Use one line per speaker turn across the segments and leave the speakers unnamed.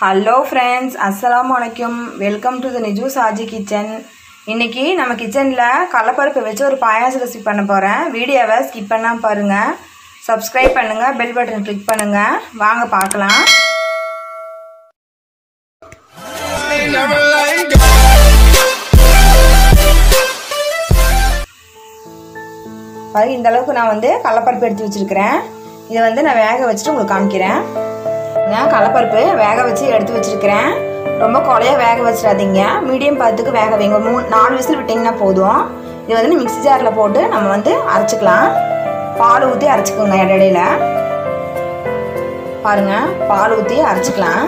Hello friends அஸ்லாம் வணக்கம் welcome to the Niju Saji kitchen இன்னைக்கு நம்ம கிச்சனில் கடலப்பருப்பு வச்சு ஒரு பாயாசம் ரெசிபி பண்ண போகிறேன் வீடியோவை ஸ்கிப் பண்ணால் பாருங்கள் சப்ஸ்கிரைப் பண்ணுங்கள் பெல் பட்டன் கிளிக் பண்ணுங்கள் வாங்க பார்க்கலாம். பாருங்க இந்த அளவுக்கு நான் வந்து கடலப்பருப்பு எடுத்து வச்சுருக்கிறேன். இதை வந்து நான் வேக வச்சுட்டு உங்களுக்கு காமிக்கிறேன். நான் கடலப்பருப்பு வேக வச்சு எடுத்து வச்சுருக்கிறேன். ரொம்ப கொலையாக வேக வச்சிடாதீங்க. மீடியம் பத்துக்கு வேக வைங்க. மூணு நாலு விசில் விட்டிங்கன்னா போதும். இது வந்து மிக்ஸி ஜாரில் போட்டு நம்ம வந்து அரைச்சிக்கலாம். பால் ஊற்றி அரைச்சிக்கோங்க இடையில. பாருங்க பால் ஊற்றி அரைச்சிக்கலாம்.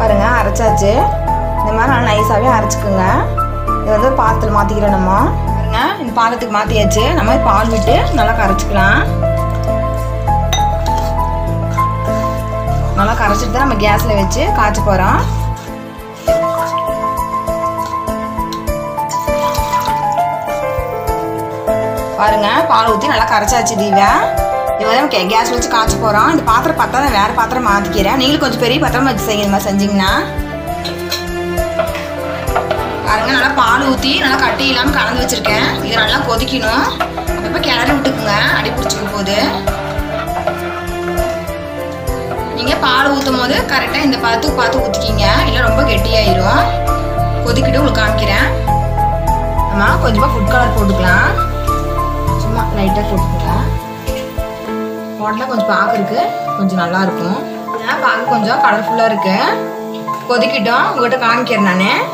பாருங்க அரைச்சாச்சு. இந்த மாதிரி நல்லா நைஸாகவே அரைச்சிக்கோங்க. இது வந்து பாத்திரத்தில் மாற்றிக்கிறோம் நம்ம. பாருங்கள் இந்த பாலத்துக்கு மாற்றியாச்சு நம்ம பால் விட்டு நல்லா கரைச்சிக்கலாம். நல்லா கரைச்சிட்டு தான் நம்ம கேஸில் வச்சு காய்ச்ச போகிறோம் பாருங்க பால் ஊற்றி நல்லா கரைச்சாச்சு தீவை இது நம்ம கேஸ் வச்சு காய்ச்ச போகிறோம் இந்த பாத்திரம் பார்த்தா தான் வேறு பாத்திரம் மாற்றிக்கிறேன் நீங்களும் கொஞ்சம் பெரிய பாத்திரம் வச்சு செய்யுங்க. மாதிரி செஞ்சிங்கன்னா. பாருங்க நல்லா பால் ஊற்றி நல்லா கட்டி இல்லாமல் கலந்து வச்சுருக்கேன். இது நல்லா கொதிக்கணும். அப்பப்போ கிளறி விட்டுக்குங்க. அடி பிடிச்சிக்கும் போது பால் ஊற்றும் போது கரெக்டாக இந்த பார்த்து பார்த்து ஊற்றிக்கிங்க இல்லை ரொம்ப கெட்டியாயிரும். கொதிக்கிட்டு உங்களுக்கு காமிக்கிறேன். நம்ம கொஞ்சமாக ஃபுட் கலர் போட்டுக்கலாம். சும்மா லைட்டாக போட்டுக்கலாம். போட்டெலாம் கொஞ்சம் பார்க்குறக்கு கொஞ்சம் நல்லா இருக்கும். பார்க்க கொஞ்சம் கலர்ஃபுல்லாக இருக்குது கொதிக்கிட்டோம். உங்கள்கிட்ட காமிக்கிறேன் நான்.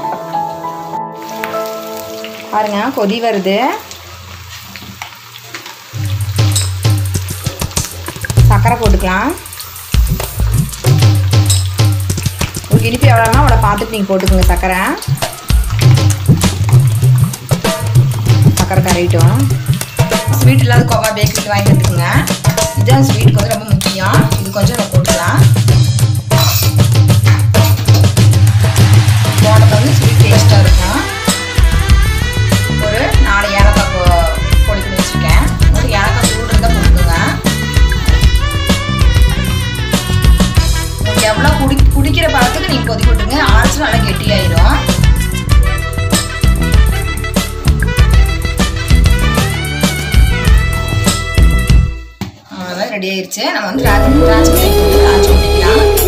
பாருங்க கொதி வருது. சர்க்கரை போட்டுக்கலாம். இனிப்பு எவ்வளோனா அவளை பார்த்துட்டு நீங்கள் போட்டுக்கோங்க சக்கரை. சக்கரை கரையிட்டோம். ஸ்வீட் இல்லாத கோவா பேக்கரிக்கு வாங்கி எடுத்துக்கோங்க இதுதான் ஸ்வீட்டுக்கு வந்து ரொம்ப விட்டுருங்க நல்லா கெட்டியாயிரும் ரெடி ஆயிருச்சு. நம்ம வந்து திராட்சை திராட்சை திராட்சை ஊற்றிக்கலாம்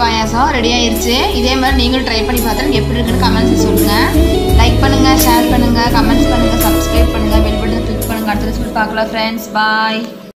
பாயாசம் ரெடி ஆயிடுச்சு இதே மாதிரி நீங்களும் ட்ரை பண்ணி பார்த்துட்டு எப்படி இருக்குன்னு கமெண்ட்ஸ் சொல்லுங்கள் லைக் பண்ணுங்கள் ஷேர் பண்ணுங்கள் கமெண்ட்ஸ் பண்ணுங்கள் சப்ஸ்கிரைப் பண்ணுங்கள் பெல் பட்டன் கிளிக் பண்ணுங்க. அடுத்த ரெசிபி பார்க்கலாம் ஃப்ரெண்ட்ஸ் பாய்